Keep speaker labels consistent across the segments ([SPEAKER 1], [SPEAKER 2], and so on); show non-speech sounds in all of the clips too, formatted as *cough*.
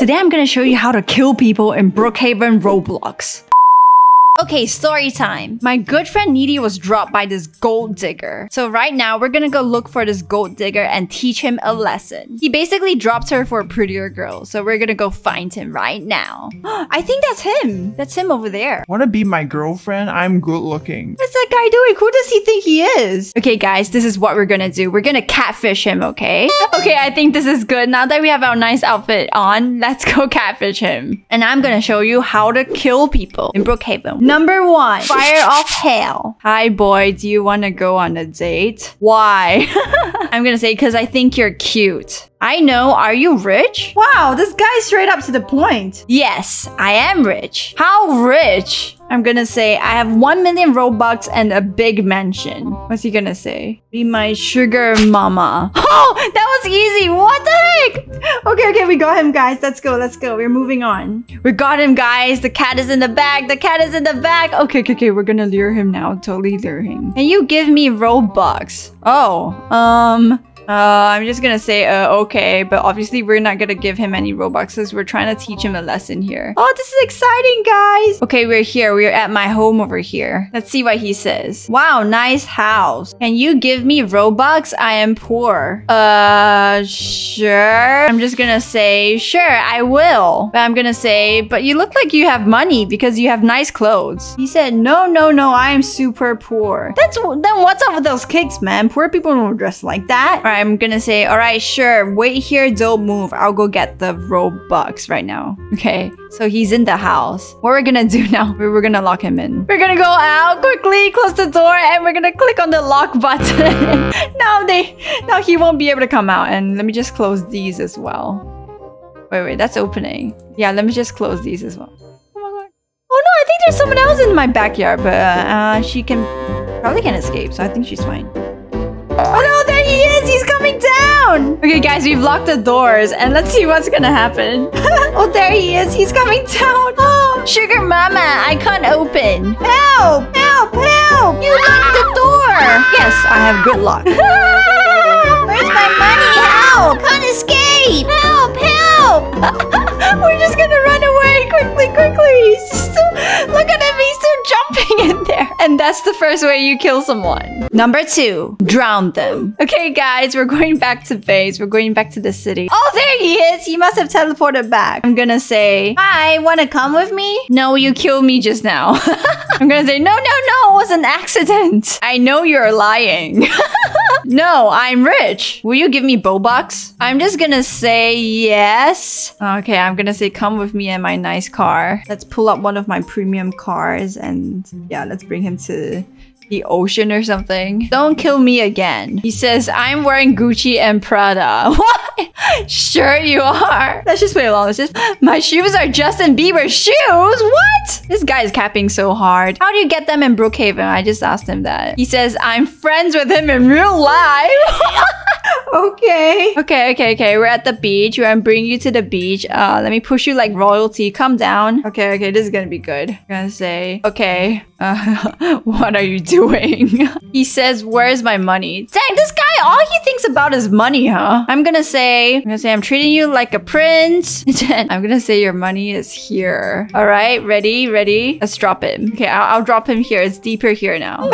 [SPEAKER 1] Today I'm gonna show you how to kill people in Brookhaven Roblox. Okay, story time. My good friend Needy was dropped by this gold digger. So right now, we're gonna go look for this gold digger and teach him a lesson. He basically dropped her for a prettier girl. So we're gonna go find him right now. *gasps* I think that's him. That's him over there.
[SPEAKER 2] Want to be my girlfriend? I'm good looking.
[SPEAKER 1] What's that guy doing? Who does he think he is? Okay, guys, this is what we're gonna do. We're gonna catfish him, okay? *gasps* Okay, I think this is good. Now that we have our nice outfit on, let's go catfish him. And I'm gonna show you how to kill people in Brookhaven. Number one, fire off hail. Hi, boy. Do you want to go on a date? Why? *laughs* I'm gonna say because I think you're cute. I know. Are you rich?
[SPEAKER 3] Wow, this guy's straight up to the point.
[SPEAKER 1] Yes, I am rich. How rich? I'm gonna say I have 1 million Robux and a big mansion. What's he gonna say? Be my sugar mama. *gasps* Oh, that was easy. What the heck?
[SPEAKER 3] Okay, okay, we got him, guys. Let's go, let's go. We're moving on.
[SPEAKER 1] We got him, guys. The cat is in the bag. The cat is in the bag. Okay, okay, okay. We're gonna lure him now. Totally lure him. Can you give me Robux? Oh, um... Uh, I'm just gonna say, uh, okay, but obviously we're not gonna give him any Robuxes. We're trying to teach him a lesson here. Oh, this is exciting, guys. Okay, we're here. We're at my home over here. Let's see what he says. Wow, nice house. Can you give me Robux? I am poor. Uh, sure. I'm just gonna say, sure, I will. But I'm gonna say, but you look like you have money because you have nice clothes. He said, no, no, no, I am super poor. That's, then what's up with those kicks, man? Poor people don't dress like that. All right, I'm gonna say, all right, sure, wait here, don't move. I'll go get the Robux right now. Okay, so he's in the house. What we're gonna *laughs* do now, we're gonna lock him in. We're gonna go out quickly, close the door, and we're gonna click on the lock button. *laughs* now they, now he won't be able to come out. And let me just close these as well. Wait, wait, that's opening. Yeah, let me just close these as well. Oh my god. Oh no, I think there's someone else in my backyard, but uh, she can probably can escape, so I think she's fine. Oh no, there he is! He's coming down! Okay, guys, we've locked the doors, and let's see what's gonna happen. *laughs* oh, there he is! He's coming down! Oh, sugar mama, I can't open. Help! Help! Help! You locked the door! Yes, I have good luck. *laughs* Where's my money? Help! Can't escape! Help! Help! *laughs* We're just gonna run away quickly, quickly! Just look at him, jumping in there. And that's the first way you kill someone. Number two, drown them. Okay, guys, we're going back to base. We're going back to the city. Oh, there he is. He must have teleported back. I'm gonna say, hi, wanna come with me? No, you killed me just now. *laughs* I'm gonna say, no, no, no, it was an accident. I know you're lying. *laughs* no, I'm rich. Will you give me Robux? I'm just gonna say yes. Okay, I'm gonna say come with me in my nice car. Let's pull up one of my premium cars and yeah, let's bring him to the ocean or something. Don't kill me again. He says, I'm wearing Gucci and Prada. *laughs* What? sure you are. Let's just play along. Let's just, my shoes are Justin Bieber shoes. What? This guy is capping so hard. How do you get them in Brookhaven? I just asked him that. He says, I'm friends with him in real life. *laughs*
[SPEAKER 3] Okay.
[SPEAKER 1] Okay, okay, okay. We're at the beach. We're gonna bring you to the beach. Uh, let me push you like royalty. Come down. Okay, okay. This is gonna be good. I'm gonna say, okay. Uh, *laughs* what are you doing? *laughs* he says, where's my money? Dang, this guy, all he thinks about is money, huh? I'm gonna say, I'm gonna say, I'm treating you like a prince. *laughs* I'm gonna say your money is here. All right, ready, ready? Let's drop him. Okay, I'll, I'll drop him here. It's deeper here now. Help!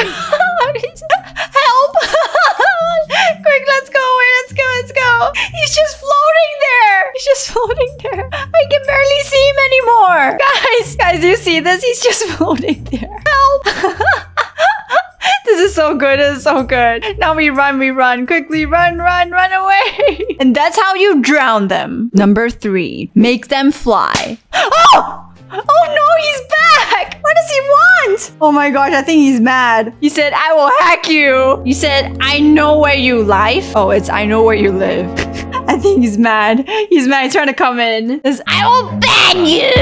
[SPEAKER 1] Quick, let's go away. Let's go. He's just floating there. He's just *laughs* floating there. I can barely see him anymore. Guys, guys, you see this? He's just *laughs* floating there. Help. *laughs* This is so good. Is so good. Now we run, we run. Quickly run, run, run away. And that's how you drown them. Number three, make them fly. *gasps* Oh, want? Oh my gosh, I think he's mad. He said, I will hack you. You said, I know where you live. Oh, it's I know where you live. I think he's mad. He's mad. He's trying to come in. It's, I will ban you.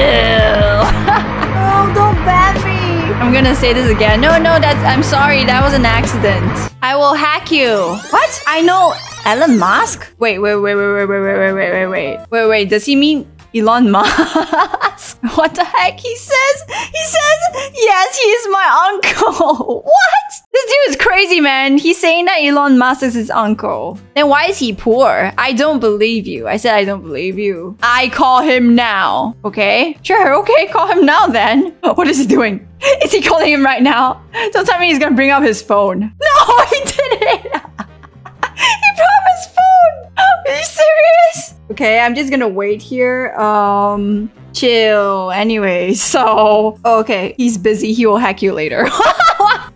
[SPEAKER 3] Oh, don't ban me.
[SPEAKER 1] I'm gonna say this again. No, no, that's I'm sorry. That was an accident. I will hack you. What? I know Elon Musk? Wait, wait, wait, wait, wait, wait, wait, wait, wait, wait, wait. Wait, wait. Does he mean Elon Musk? *laughs* What the heck? He says, he says, yes, he is my uncle. *laughs* what? This dude is crazy, man. He's saying that Elon Musk is his uncle. Then why is he poor? I don't believe you. I said I don't believe you. I call him now. Okay? Sure, okay, call him now then. *laughs* What is he doing? Is he calling him right now? Don't tell me he's gonna bring up his phone. No, he didn't. he brought his phone. Are you serious? Okay, I'm just gonna wait here. Um, chill. Anyway, *laughs* so okay, he's busy. He will hack you later. *laughs*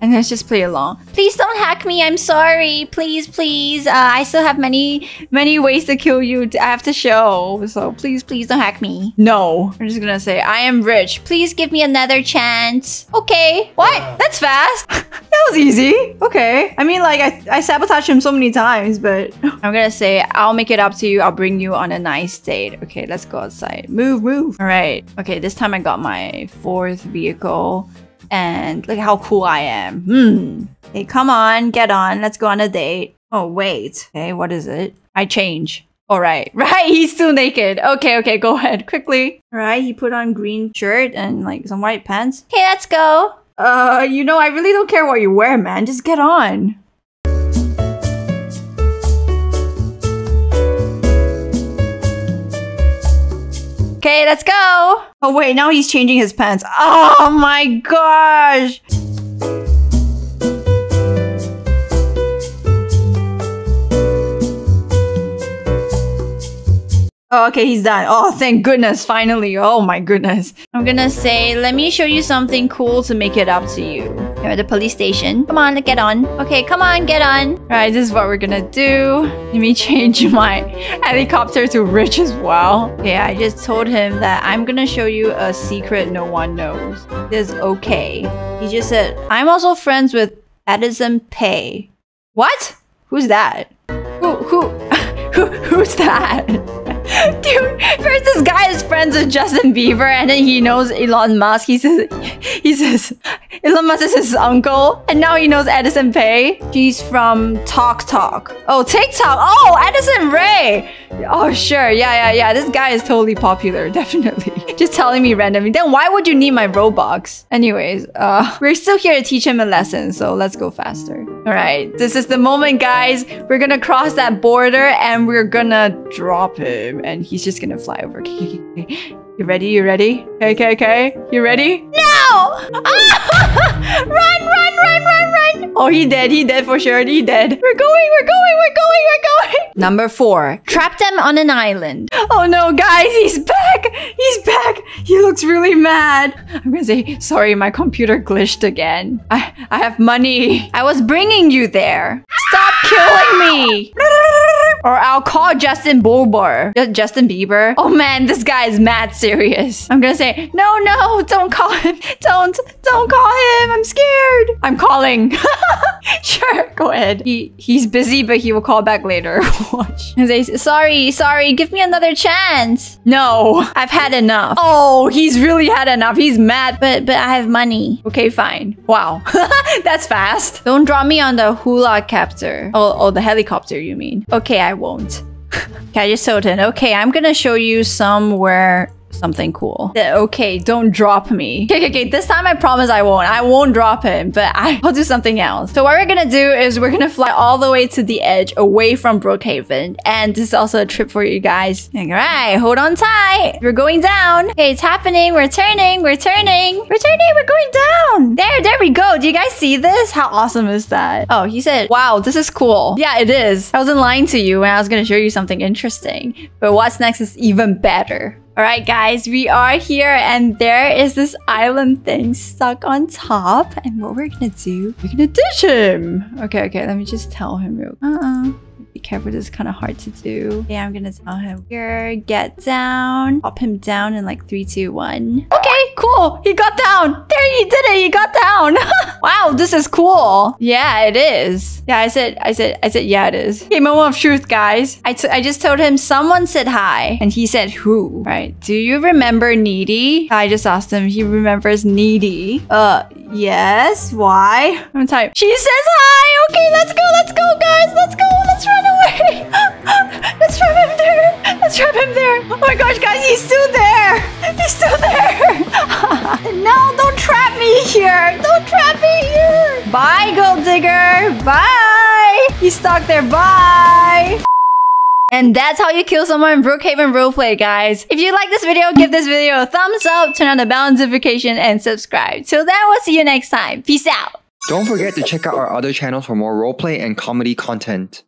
[SPEAKER 1] and let's just play along. Please don't hack me. I'm sorry. Please, please. Uh, I still have many, many ways to kill you. I have to show. So please, please don't hack me. No, I'm just gonna say I am rich. Please give me another chance. Okay. What? That's fast. *laughs* that was easy. Okay. I mean, like I, I sabotaged him so many times, but *laughs* I'm gonna say I'll make it up to you. I'll bring you on a nice date. Okay, let's go outside. Move, move. All right. Okay, this time I got my fourth vehicle. And look how cool I am. Hmm. Hey, come on, get on. Let's go on a date. Oh, wait. Okay, what is it? I change. All right. *laughs* Right, he's still naked. Okay, okay, go ahead. Quickly. All right, he put on green shirt and like some white pants. Okay, let's go. Uh, you know, I really don't care what you wear, man. Just get on. Okay, let's go. Oh wait, now he's changing his pants. Oh my gosh. Oh, okay, he's done. Oh, thank goodness, finally. Oh my goodness. I'm gonna say, let me show you something cool to make it up to you. You're at the police station. Come on, get on. Okay, come on, get on. All right, this is what we're gonna do. Let me *laughs* change my helicopter to rich as well. Okay, I just told him that I'm gonna show you a secret no one knows. This is okay. He just said, I'm also friends with Edison Pay. What? Who's that? Who, who, *laughs* who, who's that? *laughs* Dude, first this guy is friends with Justin Bieber and then he knows Elon Musk. He says *laughs* he says *laughs* Elon Musk is his uncle. And now he knows Edison Pay. She's from Talk Talk. Oh, TikTok. Oh, Edison Ray. Oh, sure. Yeah, yeah, yeah. This guy is totally popular. Definitely. Just telling me randomly. Then why would you need my Robux? Anyways, uh, we're still here to teach him a lesson. So let's go faster. All right. This is the moment, guys. We're gonna cross that border and we're gonna drop him and he's just gonna fly over. You ready? You ready? Okay, okay, okay. You ready? No! Ah! *laughs* run, run, run, run, run! Oh, he dead. He dead for sure. He dead. We're going. We're going. We're going. We're going. Number four. Trap them on an island. Oh no, guys, he's back. He's back. He looks really mad. I'm gonna say sorry. My computer glitched again. I I have money. I was bringing you there. Stop killing me. Or I'll call Justin Bieber. Justin Bieber. Oh man, this guy is mad serious. I'm gonna say, no, no, don't call him. *laughs* Don't, don't call him. I'm scared. I'm calling. *laughs* sure, go ahead. He he's busy, but he will call back later. *laughs* Watch. Say, sorry, sorry, give me another chance. No, I've had enough. Oh, he's really had enough. He's mad, but but I have money. Okay, fine. Wow, that's fast. Don't drop me on the hula captor. Oh, oh, the helicopter, you mean? Okay, *laughs* I just told him. Okay, I'm gonna show you somewhere something cool. Okay, don't drop me. Okay, okay, okay. This time I promise I won't. I won't drop him, but I *laughs* will do something else. So what we're gonna do is we're gonna fly all the way to the edge away from Brookhaven. And this is also a trip for you guys. All right, hold on tight. We're going down. Okay, it's happening. We're turning. We're turning. We're turning. We're going down. There, there we go. Do you guys see this? How awesome is that? Oh, he said, wow, this is cool. Yeah, it is. I wasn't lying to you when I was gonna show you something interesting. But what's next is even better. All right, guys, we are here and there is this island thing stuck on top. And what we're gonna do, we're gonna ditch him. Okay, okay, let me just tell him real Uh-uh. Be careful, this is kind of hard to do. Yeah, I'm gonna tell him here, get down. Pop him down in like three, two, one. Okay, cool. He got down. There, he did it. He got down. *laughs* wow, this is cool. Yeah, it is. Yeah, I said, I said, I said, yeah, it is. Okay, moment of truth, guys. I, I just told him someone said hi, and he said who. Right? Do you remember Needy? I just asked him. He remembers Needy. Uh, Yes, why? I'm tired. She says hi! Okay, let's go, let's go, guys! Let's go, let's run away! *laughs* let's trap him there! Let's trap him there! Oh my gosh, guys, he's still there! He's still there! *laughs* no, don't trap me here! Don't trap me here! Bye, gold digger! Bye! He's stuck there, bye! And that's how you kill someone in Brookhaven Roleplay, guys. If you like this video, give this video a thumbs up, turn on the bell notification, and subscribe. Till then, we'll see you next time. Peace out.
[SPEAKER 4] Don't forget to check out our other channels for more roleplay and comedy content.